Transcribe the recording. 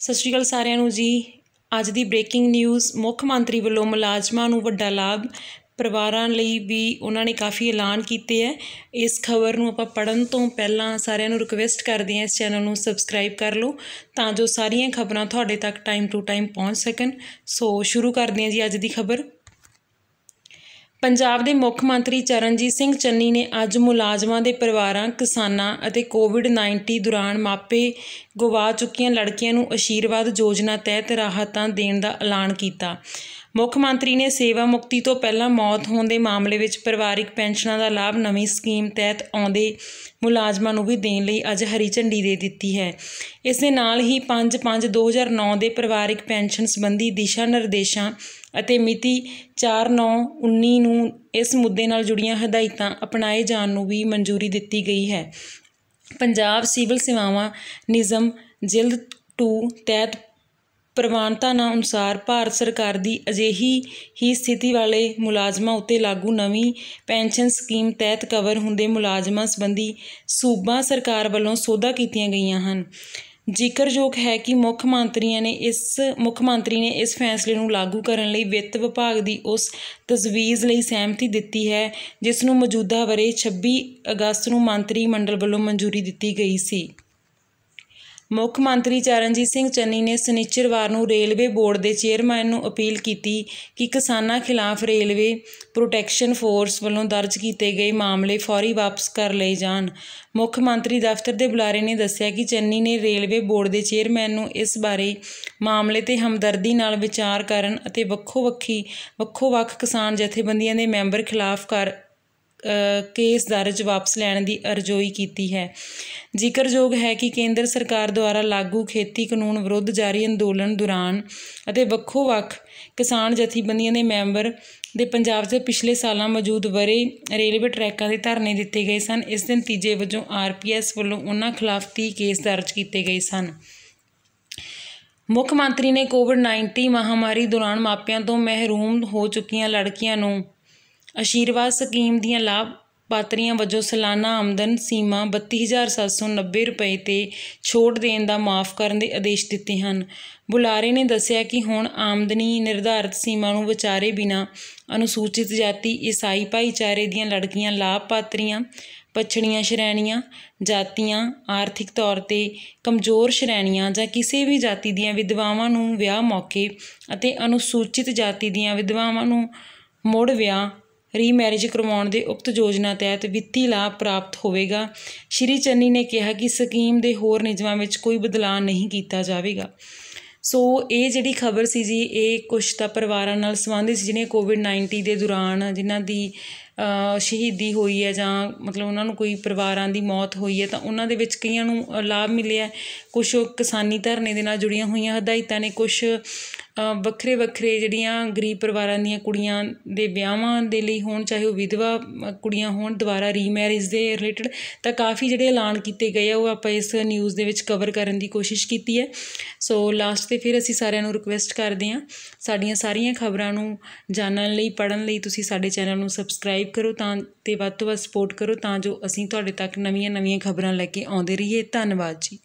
ਸਤਿ ਸ਼੍ਰੀ ਅਕਾਲ ਸਾਰਿਆਂ ਨੂੰ ਜੀ। ਅੱਜ ਦੀ ਬ੍ਰੇਕਿੰਗ ਨਿਊਜ਼ ਮੁੱਖ ਮੰਤਰੀ ਵੱਲੋਂ ਮੁਲਾਜ਼ਮਾਂ ਨੂੰ ਵੱਡਾ ਲਾਭ ਪਰਿਵਾਰਾਂ ਲਈ ਵੀ ਉਹਨਾਂ ਨੇ ਕਾਫੀ ਐਲਾਨ ਕੀਤੇ ਹੈ। ਇਸ ਖਬਰ ਨੂੰ ਆਪਾਂ ਪੜਨ ਤੋਂ ਪਹਿਲਾਂ ਸਾਰਿਆਂ ਨੂੰ ਰਿਕਵੈਸਟ ਕਰਦੇ ਹਾਂ ਇਸ ਚੈਨਲ ਨੂੰ ਸਬਸਕ੍ਰਾਈਬ ਕਰ ਲਓ ਤਾਂ ਜੋ ਸਾਰੀਆਂ ਖਬਰਾਂ ਤੁਹਾਡੇ ਤੱਕ ਟਾਈਮ ਟੂ ਟਾਈਮ ਪਹੁੰਚ ਸਕਣ। ਸੋ ਸ਼ੁਰੂ ਕਰਦੇ ਹਾਂ ਜੀ ਅੱਜ ਦੀ ਖਬਰ। ਪੰਜਾਬ ਦੇ ਮੁੱਖ ਮੰਤਰੀ ਚਰਨਜੀਤ ਸਿੰਘ ਚੰਨੀ ਨੇ ਅੱਜ ਮੁਲਾਜ਼ਮਾਂ ਦੇ ਪਰਿਵਾਰਾਂ, ਕਿਸਾਨਾਂ ਅਤੇ ਕੋਵਿਡ-19 ਦੌਰਾਨ ਮਾਪੇ ਗਵਾ ਚੁੱਕੀਆਂ ਲੜਕੀਆਂ ਨੂੰ ਆਸ਼ੀਰਵਾਦ ਯੋਜਨਾ ਤਹਿਤ ਰਾਹਤਾਂ ਦੇਣ ਦਾ ਐਲਾਨ ਕੀਤਾ। ਮੁੱਖ ਮੰਤਰੀ ਨੇ ਸੇਵਾ ਮੁਕਤੀ ਤੋਂ ਪਹਿਲਾਂ ਮੌਤ ਹੋਣ ਦੇ ਮਾਮਲੇ ਵਿੱਚ ਪਰਿਵਾਰਿਕ ਪੈਨਸ਼ਨਾਂ ਦਾ ਲਾਭ ਨਵੀਂ ਸਕੀਮ ਤਹਿਤ ਆਉਂਦੇ ਮੁਲਾਜ਼ਮਾਂ ਨੂੰ ਵੀ ਦੇਣ ਲਈ ਅੱਜ ਹਰੀ ਝੰਡੀ ਦੇ ਦਿੱਤੀ ਹੈ। ਇਸ ਦੇ ਨਾਲ ਹੀ 5/5/2009 ਦੇ ਪਰਿਵਾਰਿਕ ਪੈਨਸ਼ਨ ਸੰਬੰਧੀ ਦਿਸ਼ਾ ਨਿਰਦੇਸ਼ਾਂ ਅਤੇ ਮਿਤੀ 4/9/19 ਨੂੰ ਇਸ ਮੁੱਦੇ ਨਾਲ ਜੁੜੀਆਂ ਹਦਾਇਤਾਂ ਅਪਣਾਏ ਜਾਣ ਨੂੰ ਵੀ ਮਨਜ਼ੂਰੀ ਦਿੱਤੀ ਗਈ ਹੈ। ਪੰਜਾਬ ਸਿਵਲ ਸੇਵਾਵਾਂ ਨਿਯਮ ਜਿਲਦ 2 ਤਹਿਤ ਪ੍ਰਵਾਨਤਾ ਅਨੁਸਾਰ ਭਾਰਤ ਸਰਕਾਰ ਦੀ ਅਜਿਹੀ ਹੀ ਸਥਿਤੀ ਵਾਲੇ ਮੁਲਾਜ਼ਮਾਂ ਉੱਤੇ ਲਾਗੂ ਨਵੀਂ ਪੈਨਸ਼ਨ ਸਕੀਮ ਤਹਿਤ ਕਵਰ ਹੁੰਦੇ ਮੁਲਾਜ਼ਮਾਂ ਸੰਬੰਧੀ ਸੂਬਾ ਸਰਕਾਰ ਵੱਲੋਂ ਸੋਧਾਂ ਕੀਤੀਆਂ ਗਈਆਂ ਹਨ। ਜ਼ਿਕਰਯੋਗ ਹੈ ਕਿ ਮੁੱਖ ਮੰਤਰੀਆਂ ਨੇ ਇਸ, ਮੁੱਖ ਮੰਤਰੀ ਨੇ ਇਸ ਫੈਸਲੇ ਨੂੰ ਲਾਗੂ ਕਰਨ ਲਈ ਵਿੱਤ ਵਿਭਾਗ ਦੀ ਉਸ ਤਜਵੀਜ਼ ਲਈ ਸਹਿਮਤੀ ਦਿੱਤੀ ਹੈ, ਜਿਸ ਨੂੰ ਮੌਜੂਦਾ ਵਰੇ 26 ਅਗਸਤ ਨੂੰ ਮੰਤਰੀ ਮੰਡਲ ਵੱਲੋਂ ਮਨਜ਼ੂਰੀ ਦਿੱਤੀ ਗਈ ਸੀ। ਮੁੱਖ ਮੰਤਰੀ ਚਰਨਜੀਤ ਸਿੰਘ ਚੰਨੀ ਨੇ ਸਨਿਚਰਵਾਰ ਨੂੰ ਰੇਲਵੇ ਬੋਰਡ ਦੇ ਚੇਅਰਮੈਨ ਨੂੰ ਅਪੀਲ ਕੀਤੀ ਕਿ ਕਿਸਾਨਾਂ ਖਿਲਾਫ ਰੇਲਵੇ ਪ੍ਰੋਟੈਕਸ਼ਨ ਫੋਰਸ ਵੱਲੋਂ ਦਰਜ ਕੀਤੇ ਗਏ ਮਾਮਲੇ ਫੌਰੀ ਵਾਪਸ ਕਰ ਲਏ ਜਾਣ। ਮੁੱਖ ਮੰਤਰੀ ਦਫ਼ਤਰ ਦੇ ਬੁਲਾਰੇ ਨੇ ਦੱਸਿਆ ਕਿ ਚੰਨੀ ਨੇ ਰੇਲਵੇ ਬੋਰਡ ਦੇ ਚੇਅਰਮੈਨ ਨੂੰ ਇਸ ਬਾਰੇ ਮਾਮਲੇ ਤੇ ਹਮਦਰਦੀ ਨਾਲ ਵਿਚਾਰ ਕਰਨ ਅਤੇ ਵੱਖੋ ਵੱਖੀ ਵੱਖੋ ਵੱਖ ਕਿਸਾਨ ਜਥੇਬੰਦੀਆਂ ਦੇ ਮੈਂਬਰ ਖਿਲਾਫ ਕਰ ਕੇਸ ਦਰਜ ਵਾਪਸ ਲੈਣ ਦੀ ਅਰਜ਼ੋਈ ਕੀਤੀ ਹੈ। ਜ਼ਿਕਰਯੋਗ ਹੈ ਕਿ ਕੇਂਦਰ ਸਰਕਾਰ ਦੁਆਰਾ ਲਾਗੂ ਖੇਤੀ ਕਾਨੂੰਨ ਵਿਰੁੱਧ ਜਾਰੀ ਅੰਦੋਲਨ ਦੌਰਾਨ ਅਤੇ ਵੱਖੋ ਵੱਖ ਕਿਸਾਨ ਜਥੇਬੰਦੀਆਂ ਦੇ ਮੈਂਬਰ ਦੇ ਪੰਜਾਬ 'ਚ ਪਿਛਲੇ ਸਾਲਾਂ ਮੌਜੂਦ ਵਰੇ ਰੇਲਵੇ ਟਰੈਕਾਂ ਦੇ ਧਰਨੇ ਦਿੱਤੇ ਗਏ ਸਨ। ਇਸ ਦੇ ਨਤੀਜੇ ਵਜੋਂ ਆਰਪੀਐਸ ਵੱਲੋਂ ਉਹਨਾਂ ਖਿਲਾਫ 30 ਕੇਸ ਦਰਜ ਕੀਤੇ ਗਏ ਸਨ। ਮੁੱਖ ਮੰਤਰੀ ਨੇ ਕੋਵਿਡ-19 ਮਹਾਮਾਰੀ ਦੌਰਾਨ ਮਾਪਿਆਂ ਤੋਂ ਮਹਿਰੂਮ ਹੋ ਚੁੱਕੀਆਂ ਲੜਕੀਆਂ ਨੂੰ ਆਸ਼ੀਰਵਾਦ ਸਕੀਮ ਦੀਆਂ ਲਾਭਪਾਤਰੀਆਂ ਵਜੋਂ ਸਾਲਾਨਾ ਆਮਦਨ ਸੀਮਾ 32790 ਰੁਪਏ ਤੇ ਛੋਟ ਦੇਣ ਦਾ ਮਾਫ ਕਰਨ ਦੇ ਆਦੇਸ਼ ਦਿੱਤੇ ਹਨ। ਬੁਲਾਰੇ ਨੇ ਦੱਸਿਆ ਕਿ ਹੁਣ ਆਮਦਨੀ ਨਿਰਧਾਰਤ ਸੀਮਾ ਨੂੰ ਵਿਚਾਰੇ ਬਿਨਾ ਅਨੁਸੂਚਿਤ ਜਾਤੀ, ਈਸਾਈ ਭਾਈਚਾਰੇ ਦੀਆਂ ਲੜਕੀਆਂ, ਲਾਭਪਾਤਰੀਆਂ, ਪਛੜੀਆਂ ਸ਼੍ਰੇਣੀਆਂ, ਜਾਤੀਆਂ, ਆਰਥਿਕ ਤੌਰ ਤੇ ਕਮਜ਼ੋਰ ਸ਼੍ਰੇਣੀਆਂ ਜਾਂ ਕਿਸੇ ਵੀ ਜਾਤੀ ਦੀਆਂ ਵਿਧਵਾਵਾਂ ਨੂੰ ਵਿਆਹ ਮੌਕੇ ਅਤੇ ਅਨੁਸੂਚਿਤ ਜਾਤੀ ਦੀਆਂ ਵਿਧਵਾਵਾਂ ਨੂੰ ਮੁੜ ਵਿਆਹ ਰੀਮੈਰਿਜ ਕਰਵਾਉਣ ਦੇ ਉਕਤ ਯੋਜਨਾ ਤਹਿਤ ਵਿੱਤੀ ਲਾਭ ਪ੍ਰਾਪਤ ਹੋਵੇਗਾ। ਸ਼੍ਰੀ ਚੰਨੀ ਨੇ ਕਿਹਾ ਕਿ ਸਕੀਮ ਦੇ ਹੋਰ ਨਿਯਮਾਂ ਵਿੱਚ ਕੋਈ ਬਦਲਾਅ ਨਹੀਂ ਕੀਤਾ ਜਾਵੇਗਾ। ਸੋ ਇਹ ਜਿਹੜੀ ਖਬਰ ਸੀ ਜੀ, ਇਹ ਕੁਛ ਤਾਂ ਪਰਿਵਾਰਾਂ ਨਾਲ ਸੰਬੰਧਿਤ ਸੀ, ਜਿਹਨੇ ਕੋਵਿਡ-19 ਦੇ ਦੌਰਾਨ, ਜਿਨ੍ਹਾਂ ਦੀ ਸ਼ਹੀਦੀ ਹੋਈ ਹੈ ਜਾਂ ਮਤਲਬ ਉਹਨਾਂ ਨੂੰ ਕੋਈ ਪਰਿਵਾਰਾਂ ਦੀ ਮੌਤ ਹੋਈ ਹੈ, ਤਾਂ ਉਹਨਾਂ ਦੇ ਵਿੱਚ ਕਈਆਂ ਨੂੰ ਲਾਭ ਮਿਲਿਆ ਕੁਛ ਕਿਸਾਨੀ ਧਰਨੇ ਦੇ ਨਾਲ ਜੁੜੀਆਂ ਹੋਈਆਂ ਹਦਾਇਤਾਂ ਨੇ, ਕੁਛ ਵੱਖਰੇ ਵੱਖਰੇ ਜਿਹੜੀਆਂ ਗਰੀਬ ਪਰਿਵਾਰਾਂ ਦੀਆਂ ਕੁੜੀਆਂ ਦੇ ਵਿਆਹਾਂ ਦੇ ਲਈ ਹੋਣ, ਚਾਹੇ ਉਹ ਵਿਧਵਾ ਕੁੜੀਆਂ ਹੋਣ, ਦੁਬਾਰਾ ਰੀਮੈਰਿਜ ਦੇ ਰਿਲੇਟਡ ਤਾਂ ਕਾਫੀ ਜਿਹੜੇ ਐਲਾਨ ਕੀਤੇ ਗਏ ਆ, ਉਹ ਆਪਾਂ ਇਸ ਨਿਊਜ਼ ਦੇ ਵਿੱਚ ਕਵਰ ਕਰਨ ਦੀ ਕੋਸ਼ਿਸ਼ ਕੀਤੀ ਹੈ। ਸੋ ਲਾਸਟ ਤੇ ਫਿਰ ਅਸੀਂ ਸਾਰਿਆਂ ਨੂੰ ਰਿਕੁਐਸਟ ਕਰਦੇ ਹਾਂ, ਸਾਡੀਆਂ ਸਾਰੀਆਂ ਖਬਰਾਂ ਨੂੰ ਜਾਣਨ ਲਈ ਪੜਨ ਲਈ ਤੁਸੀਂ ਸਾਡੇ ਚੈਨਲ ਨੂੰ ਸਬਸਕ੍ਰਾਈਬ ਕਰੋ ਤਾਂ ਤੇ ਵੱਧ ਤੋਂ ਵੱਧ ਸਪੋਰਟ ਕਰੋ ਤਾਂ ਜੋ ਅਸੀਂ ਤੁਹਾਡੇ ਤੱਕ ਨਵੀਆਂ ਨਵੀਆਂ ਖਬਰਾਂ ਲੈ ਕੇ ਆਉਂਦੇ ਰਹੀਏ। ਧੰਨਵਾਦ ਜੀ।